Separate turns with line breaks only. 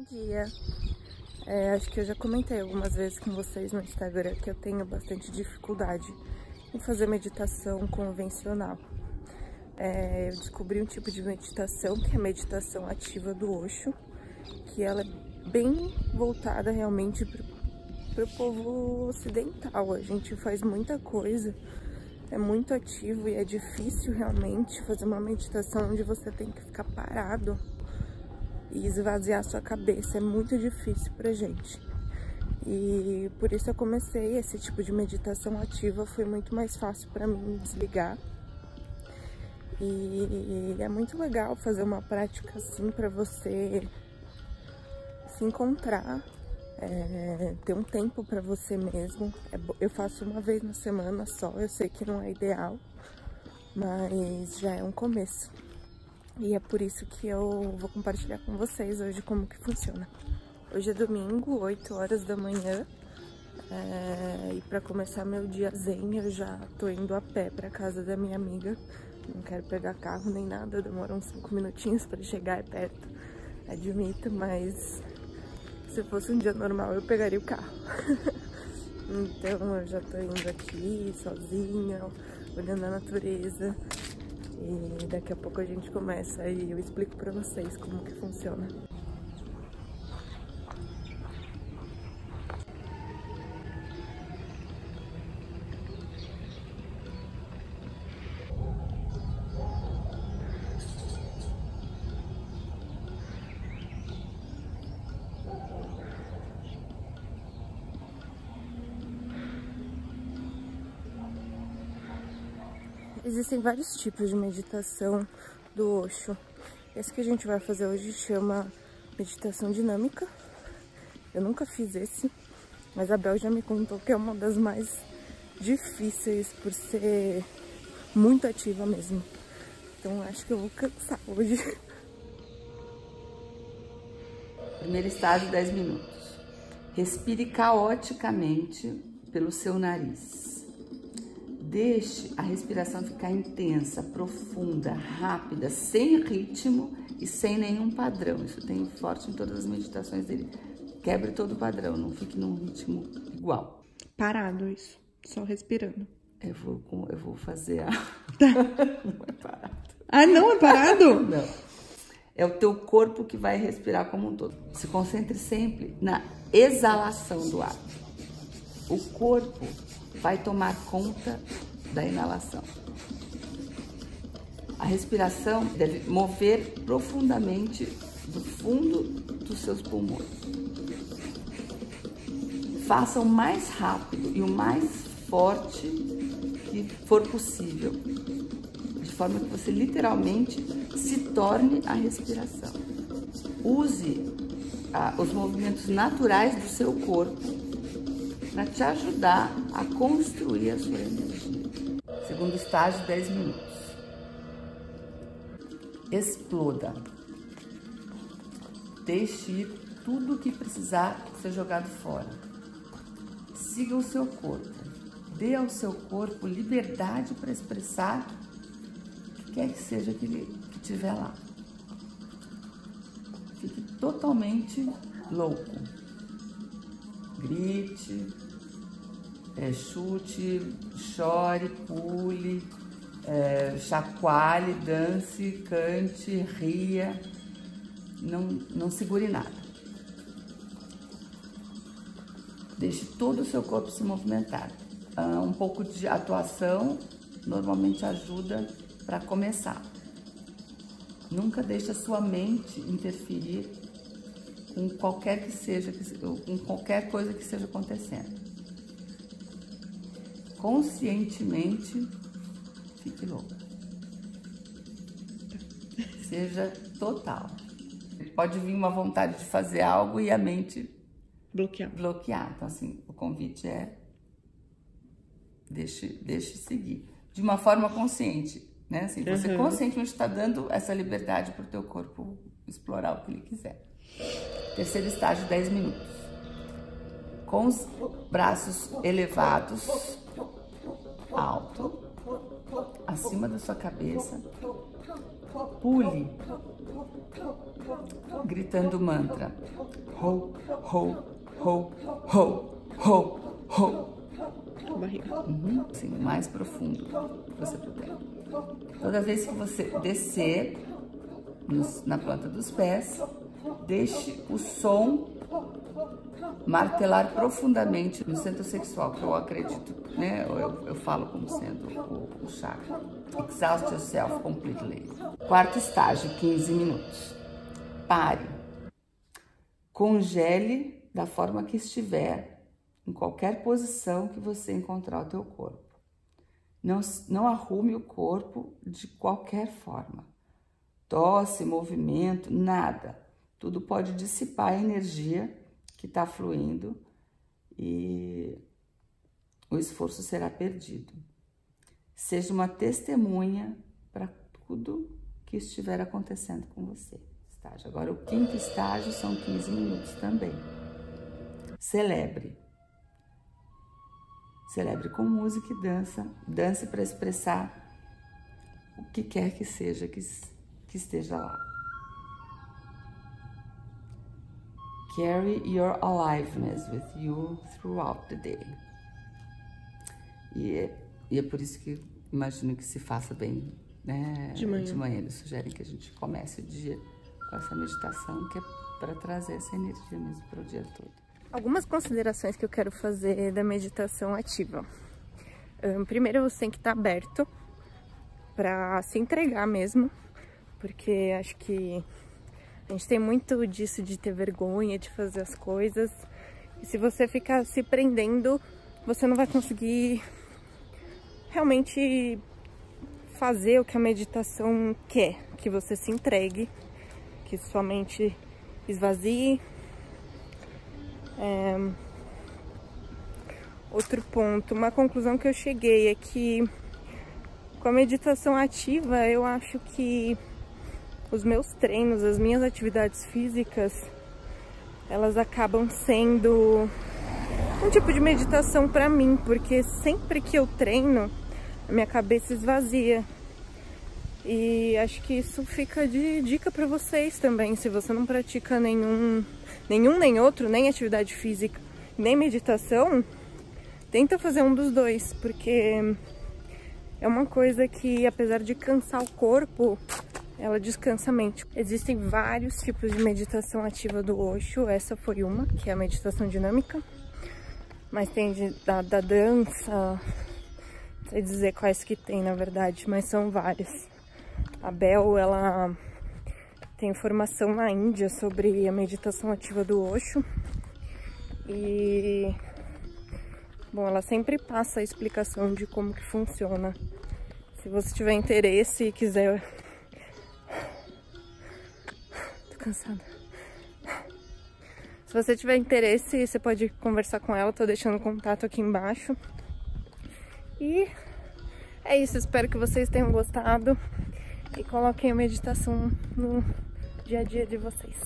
Bom dia. É, acho que eu já comentei algumas vezes com vocês no Instagram que eu tenho bastante dificuldade em fazer meditação convencional. É, eu descobri um tipo de meditação que é a meditação ativa do Osho, que ela é bem voltada realmente para o povo ocidental. A gente faz muita coisa, é muito ativo e é difícil realmente fazer uma meditação onde você tem que ficar parado e esvaziar sua cabeça. É muito difícil pra gente. E por isso eu comecei esse tipo de meditação ativa, foi muito mais fácil para mim desligar. E é muito legal fazer uma prática assim para você se encontrar, é, ter um tempo para você mesmo. É, eu faço uma vez na semana só, eu sei que não é ideal, mas já é um começo. E é por isso que eu vou compartilhar com vocês hoje como que funciona. Hoje é domingo, 8 horas da manhã. É, e para começar meu dia zen, eu já tô indo a pé para casa da minha amiga. Não quero pegar carro nem nada, demora uns 5 minutinhos para chegar, é perto, admito, mas se fosse um dia normal eu pegaria o carro. então eu já tô indo aqui sozinha, olhando a natureza. E daqui a pouco a gente começa e eu explico pra vocês como que funciona. Existem vários tipos de meditação do Osho. Esse que a gente vai fazer hoje chama meditação dinâmica. Eu nunca fiz esse, mas a Bel já me contou que é uma das mais difíceis por ser muito ativa mesmo. Então acho que eu vou cansar hoje.
Primeiro estágio, 10 minutos. Respire caoticamente pelo seu nariz. Deixe a respiração ficar intensa, profunda, rápida, sem ritmo e sem nenhum padrão. Isso tem forte em todas as meditações dele. Quebre todo o padrão, não fique num ritmo igual.
Parado isso, só respirando.
Eu vou, eu vou fazer a.
não é parado. Ah, não é parado?
não. É o teu corpo que vai respirar como um todo. Se concentre sempre na exalação do ar. O corpo vai tomar conta da inalação. A respiração deve mover profundamente do fundo dos seus pulmões. Faça o mais rápido e o mais forte que for possível, de forma que você literalmente se torne a respiração. Use ah, os movimentos naturais do seu corpo para te ajudar a construir a sua energia. Segundo estágio, 10 minutos. Exploda. Deixe ir tudo que precisar ser jogado fora. Siga o seu corpo. Dê ao seu corpo liberdade para expressar o que quer que seja que, ele, tiver lá. Fique totalmente louco grite, é, chute, chore, pule, é, chacoalhe, dance, cante, ria, não, não segure nada. Deixe todo o seu corpo se movimentar. Ah, um pouco de atuação normalmente ajuda para começar. Nunca deixe a sua mente interferir com qualquer que seja, com qualquer coisa que esteja acontecendo. Conscientemente, fique louca. Seja total. Pode vir uma vontade de fazer algo e a mente
bloquear.
bloquear. Então, assim, o convite é deixe, deixe seguir. De uma forma consciente, né? Assim, você uhum. conscientemente está dando essa liberdade para o teu corpo explorar o que ele quiser. Terceiro estágio, 10 minutos. Com os braços elevados, alto, acima da sua cabeça. Pule, gritando mantra. Ho, ho, ho, ho, ho, ho. Uhum, sim, mais profundo que você puder. Toda vez que você descer nos, na planta dos pés, deixe o som martelar profundamente no centro sexual, que eu acredito, né? Eu, eu falo como sendo o, o chakra. Exhaust yourself completely. Quarto estágio, 15 minutos. Pare. Congele da forma que estiver, em qualquer posição que você encontrar o teu corpo. Não, não arrume o corpo de qualquer forma. Tosse, movimento, nada. Tudo pode dissipar a energia que está fluindo e o esforço será perdido. Seja uma testemunha para tudo que estiver acontecendo com você. Estágio. Agora, o quinto estágio são 15 minutos também. Celebre. Celebre com música e dança. Dance para expressar o que quer que seja que, que esteja lá. Carry your aliveness with you throughout the day. E é, e é por isso que imagino que se faça bem né?
De manhã.
De manhã. Eles sugerem que a gente comece o dia com essa meditação, que é para trazer essa energia mesmo para o dia todo.
Algumas considerações que eu quero fazer da meditação ativa. Um, primeiro, você tem que estar aberto para se entregar mesmo, porque acho que a gente tem muito disso de ter vergonha de fazer as coisas. E se você ficar se prendendo, você não vai conseguir realmente fazer o que a meditação quer, que você se entregue, que sua mente esvazie. É... Outro ponto, uma conclusão que eu cheguei é que com a meditação ativa, eu acho que os meus treinos, as minhas atividades físicas, elas acabam sendo um tipo de meditação para mim, porque sempre que eu treino, a minha cabeça esvazia. E acho que isso fica de dica para vocês também, se você não pratica nenhum, nenhum nem outro, nem atividade física, nem meditação, tenta fazer um dos dois, porque é uma coisa que apesar de cansar o corpo, ela descansa a mente. Existem vários tipos de meditação ativa do Osho, essa foi uma, que é a meditação dinâmica, mas tem de, da, da dança, não sei dizer quais que tem na verdade, mas são várias. A Bel, ela tem formação na Índia sobre a meditação ativa do Osho e bom, ela sempre passa a explicação de como que funciona. Se você tiver interesse e quiser cansada. Se você tiver interesse, você pode conversar com ela, tô deixando o contato aqui embaixo. E é isso, espero que vocês tenham gostado e coloquem a meditação no dia a dia de vocês.